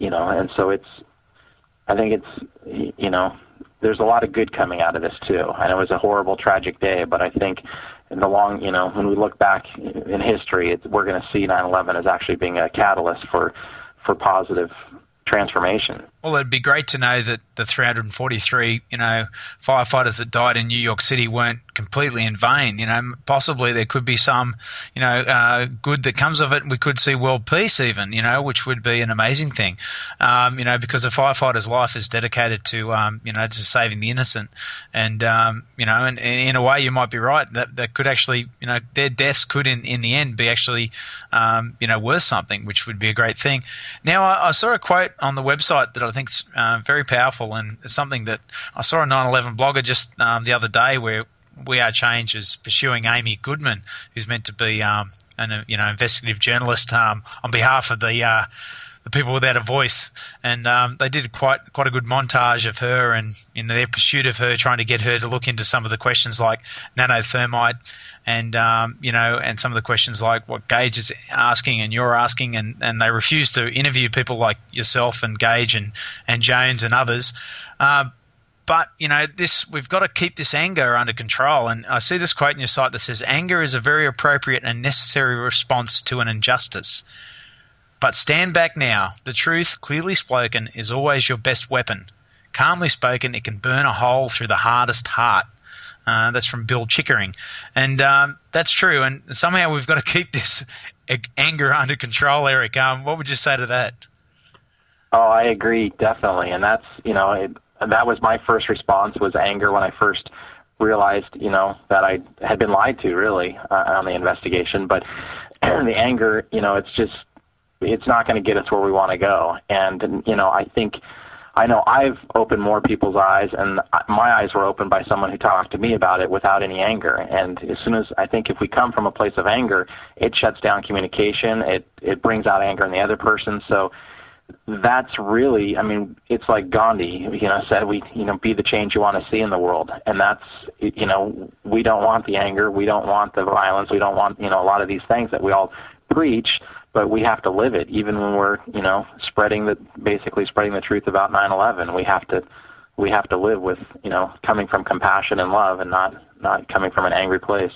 you know, and so it's. I think it's you know, there's a lot of good coming out of this too. And it was a horrible, tragic day, but I think in the long, you know, when we look back in history, it's, we're going to see 9/11 as actually being a catalyst for for positive transformation. Well, it'd be great to know that the 343, you know, firefighters that died in New York City weren't completely in vain. You know, possibly there could be some, you know, uh, good that comes of it. We could see world peace even, you know, which would be an amazing thing. Um, you know, because a firefighter's life is dedicated to, um, you know, to saving the innocent. And, um, you know, and, and, in a way you might be right that that could actually, you know, their deaths could in, in the end be actually, um, you know, worth something, which would be a great thing. Now, I, I saw a quote on the website that I think is uh, very powerful and it's something that I saw a 9/11 blogger just um, the other day where We Are Change is pursuing Amy Goodman, who's meant to be um, an you know investigative journalist um, on behalf of the uh, the people without a voice, and um, they did quite quite a good montage of her and in their pursuit of her, trying to get her to look into some of the questions like nanothermite, and um, you know, and some of the questions like what Gage is asking and you're asking, and, and they refuse to interview people like yourself and Gage and and Jones and others. Uh, but you know, this we've got to keep this anger under control. And I see this quote in your site that says, "Anger is a very appropriate and necessary response to an injustice." But stand back now. The truth, clearly spoken, is always your best weapon. Calmly spoken, it can burn a hole through the hardest heart. Uh, that's from Bill Chickering. And um, that's true. And somehow we've got to keep this anger under control, Eric. Um, what would you say to that? Oh, I agree, definitely. And that's, you know, it, that was my first response was anger when I first realized, you know, that I had been lied to, really, uh, on the investigation. But the anger, you know, it's just it's not going to get us where we want to go. And you know, I think I know I've opened more people's eyes, and my eyes were opened by someone who talked to me about it without any anger. And as soon as I think if we come from a place of anger, it shuts down communication. It it brings out anger in the other person. So that's really, I mean, it's like Gandhi, you know, said we, you know, be the change you want to see in the world, and that's, you know, we don't want the anger, we don't want the violence, we don't want, you know, a lot of these things that we all preach but we have to live it even when we're you know spreading the basically spreading the truth about 9/11 we have to we have to live with you know coming from compassion and love and not not coming from an angry place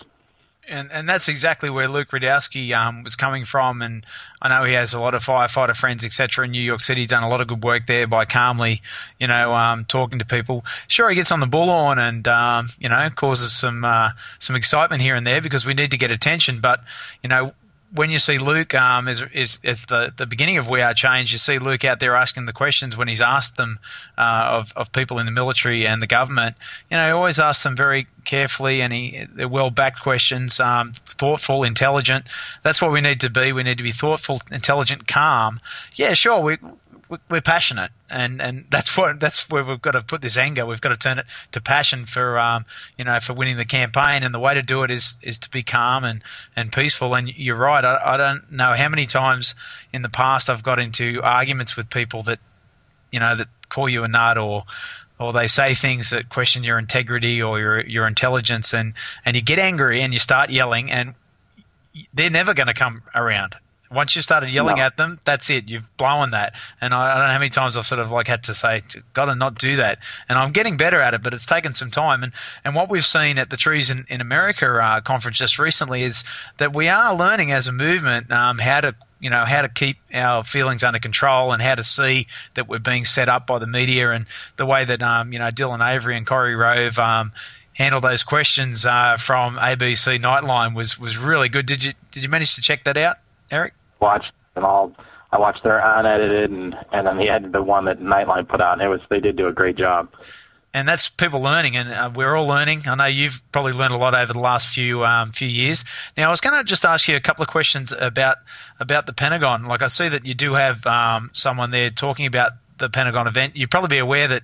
and and that's exactly where Luke Rudkowski um, was coming from. And I know he has a lot of firefighter friends, etc. In New York City, done a lot of good work there by calmly, you know, um, talking to people. Sure, he gets on the bullhorn and um, you know causes some uh, some excitement here and there because we need to get attention. But you know, when you see Luke, um, is, is, is the, the beginning of We Are Change, you see Luke out there asking the questions when he's asked them uh, of, of people in the military and the government. You know, he always asks them very carefully and he, they're well backed questions, um, thoughtful, intelligent. That's what we need to be. We need to be thoughtful, intelligent, calm. Yeah, sure, we, we're passionate, and and that's what that's where we've got to put this anger. We've got to turn it to passion for um, you know for winning the campaign, and the way to do it is is to be calm and and peaceful. And you're right. I, I don't know how many times in the past I've got into arguments with people that you know that call you a nut or or they say things that question your integrity or your your intelligence, and and you get angry and you start yelling, and they're never going to come around once you started yelling no. at them, that's it. You've blown that. And I, I, don't know how many times I've sort of like had to say, got to not do that. And I'm getting better at it, but it's taken some time. And and what we've seen at the Treason, in America uh, conference just recently is that we are learning as a movement um, how to you know how to keep our feelings under control and how to see that we're being set up by the media and the way that um, you know Dylan Avery and Korey Rowe um, handled those questions uh, from ABC Nightline was was really good. Did you did you manage to check that out, Eric? Watched them all. I watched their unedited and and then the the one that Nightline put out, and it was they did do a great job. And that's people learning, and uh, we're all learning. I know you've probably learned a lot over the last few um, few years. Now, I was going to just ask you a couple of questions about about the Pentagon. Like I see that you do have um, someone there talking about the Pentagon event. You'd probably be aware that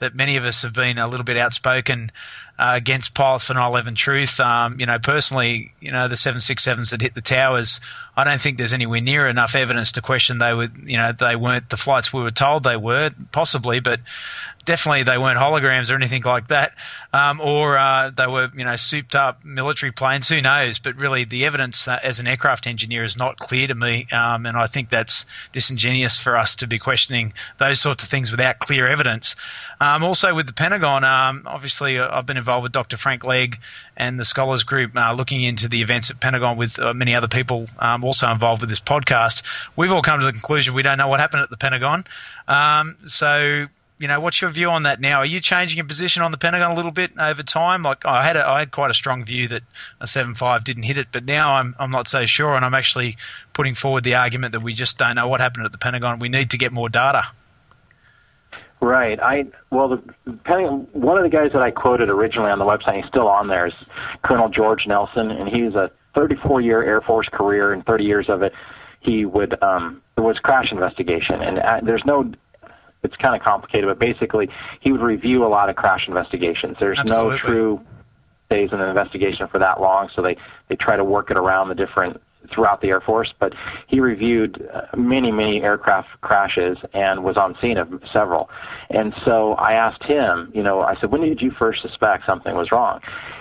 that many of us have been a little bit outspoken uh, against pilots for 9/11 Truth. Um, you know, personally, you know, the 767s that hit the towers, I don't think there's anywhere near enough evidence to question they were, you know, they weren't the flights we were told they were, possibly, but definitely they weren't holograms or anything like that, um, or uh, they were, you know, souped up military planes. Who knows? But really, the evidence uh, as an aircraft engineer is not clear to me, um, and I think that's disingenuous for us to be questioning those sorts of things without clear evidence. Um, also, with the Pentagon, um, obviously, uh, I've been involved with Dr. Frank Legge and the Scholars Group uh, looking into the events at Pentagon with uh, many other people um, also involved with this podcast. We've all come to the conclusion we don't know what happened at the Pentagon. Um, so, you know, what's your view on that now? Are you changing your position on the Pentagon a little bit over time? Like I had, a, I had quite a strong view that a 7.5 didn't hit it, but now I'm, I'm not so sure, and I'm actually putting forward the argument that we just don't know what happened at the Pentagon. We need to get more data. Right. I well, the, depending one of the guys that I quoted originally on the website, he's still on there, is Colonel George Nelson, and he's a 34 year Air Force career, and 30 years of it, he would um, there was crash investigation, and uh, there's no. It's kind of complicated, but basically, he would review a lot of crash investigations. There's Absolutely. no true days in an investigation for that long, so they they try to work it around the different throughout the Air Force, but he reviewed uh, many, many aircraft crashes and was on scene of several. And so I asked him, you know, I said, when did you first suspect something was wrong?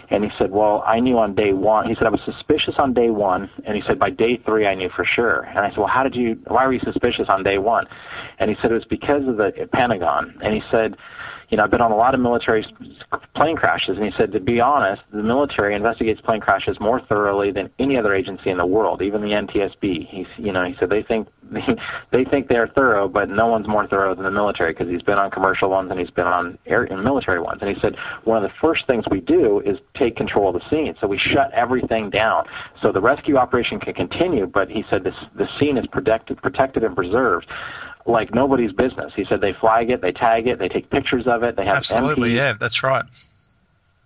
And he said, well, I knew on day one. He said, I was suspicious on day one. And he said, by day three, I knew for sure. And I said, well, how did you, why were you suspicious on day one? And he said, it was because of the Pentagon. And he said, you know, I've been on a lot of military plane crashes, and he said, to be honest, the military investigates plane crashes more thoroughly than any other agency in the world, even the NTSB. He, you know, he said they think they think they're thorough, but no one's more thorough than the military because he's been on commercial ones and he's been on air and military ones. And he said one of the first things we do is take control of the scene, so we shut everything down so the rescue operation can continue. But he said this the scene is protected, protected and preserved like nobody's business. He said they flag it, they tag it, they take pictures of it, they have Absolutely, MP, yeah, that's right.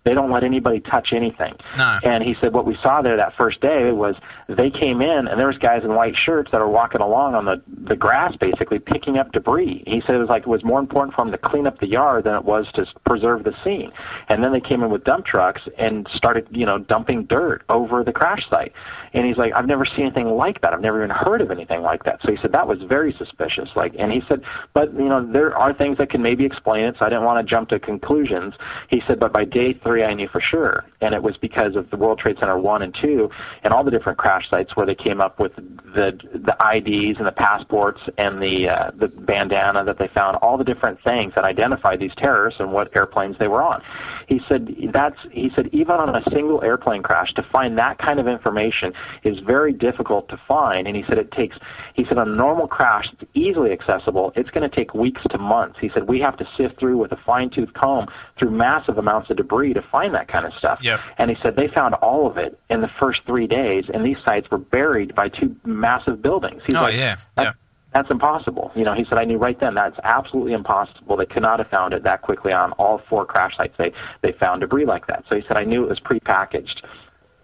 They don't let anybody touch anything. No. And he said what we saw there that first day was they came in and there was guys in white shirts that were walking along on the the grass basically picking up debris. He said it was like it was more important for them to clean up the yard than it was to preserve the scene. And then they came in with dump trucks and started, you know, dumping dirt over the crash site. And he's like, I've never seen anything like that. I've never even heard of anything like that. So he said that was very suspicious. Like, and he said, but you know, there are things that can maybe explain it. So I didn't want to jump to conclusions. He said, but by day three, I knew for sure, and it was because of the World Trade Center one and two, and all the different crash sites where they came up with the the IDs and the passports and the uh, the bandana that they found, all the different things that identified these terrorists and what airplanes they were on. He said that's he said even on a single airplane crash to find that kind of information is very difficult to find, and he said it takes. He said on a normal crash, it's easily accessible. It's going to take weeks to months. He said we have to sift through with a fine tooth comb through massive amounts of debris to find that kind of stuff. Yep. And he said they found all of it in the first three days, and these sites were buried by two massive buildings. He's oh like, yeah, that's, yeah. That's impossible. You know, he said I knew right then that's absolutely impossible. They could not have found it that quickly on all four crash sites. They they found debris like that. So he said I knew it was prepackaged.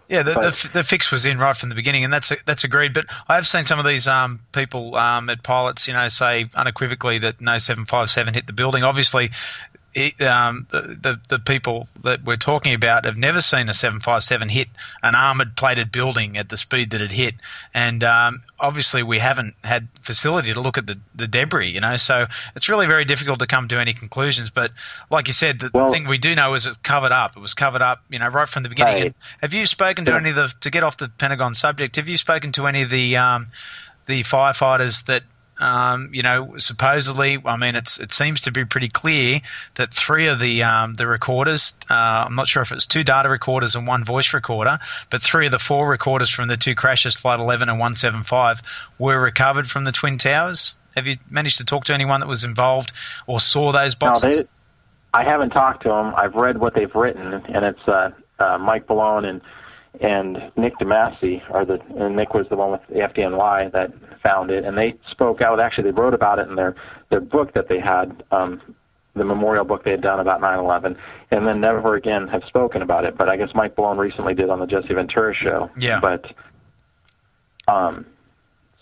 Yeah, the, the, the fix was in right from the beginning, and that's that's agreed. But I have seen some of these um, people um, at pilots, you know, say unequivocally that no 757 hit the building. Obviously, it, um, the, the the people that we're talking about have never seen a 757 hit an armored plated building at the speed that it hit, and um, obviously we haven't had facility to look at the, the debris, you know. So it's really very difficult to come to any conclusions. But like you said, the Well- thing we do know is it's covered up. It was covered up, you know, right from the beginning. Right. Have you spoken to Yeah. any of the to get off the Pentagon subject? Have you spoken to any of the um, the firefighters that um, you know supposedly? I mean, it's it seems to be pretty clear that three of the um, the recorders. Uh, I'm not sure if it's two data recorders and one voice recorder, but three of the four recorders from the two crashes, Flight 11 and 175, were recovered from the twin towers. Have you managed to talk to anyone that was involved or saw those No, boxes? they. I haven't talked to them. I've read what they've written, and it's uh, uh, Mike Bellone and and Nick DeMasi are the and Nick was the one with the FDNY that found it, and they spoke out. Actually, they wrote about it in their their book that they had, um, the memorial book they had done about 9/11, and then never again have spoken about it. But I guess Mike Bellone recently did on the Jesse Ventura show. Yeah. But um,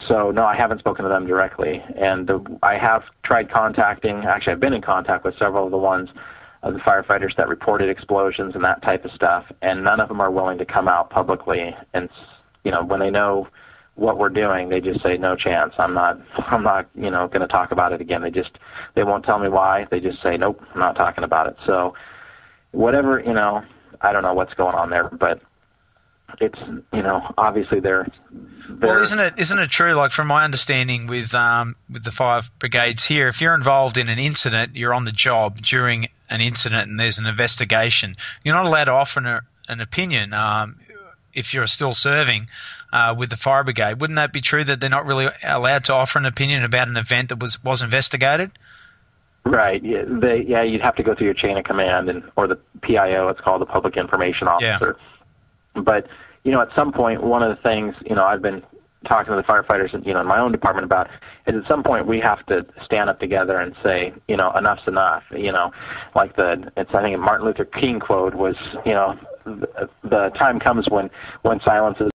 so no, I haven't spoken to them directly, and the, I have tried contacting. Actually, I've been in contact with several of the ones of the firefighters that reported explosions and that type of stuff, and none of them are willing to come out publicly. And you know, when they know what we're doing, they just say no chance. I'm not. I'm not. You know, going to talk about it again. They just they won't tell me why. They just say nope. I'm not talking about it. So whatever you know, I don't know what's going on there, but it's you know obviously they're, they're well isn't it isn't it true like from my understanding with um with the fire brigades here if you're involved in an incident you're on the job during an incident and there's an investigation you're not allowed to offer an, an opinion um if you're still serving uh, with the fire brigade wouldn't that be true that they're not really allowed to offer an opinion about an event that was was investigated Right. Yeah. They. Yeah. You'd have to go through your chain of command and or the PIO. It's called the Public Information Officer. Yeah. But you know, at some point, one of the things you know I've been talking to the firefighters, you know, in my own department about is at some point we have to stand up together and say, you know, enough's enough. You know, like the it's I think Martin Luther King quote was, you know, the, the time comes when when silence is